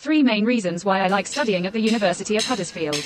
Three main reasons why I like studying at the University of Huddersfield.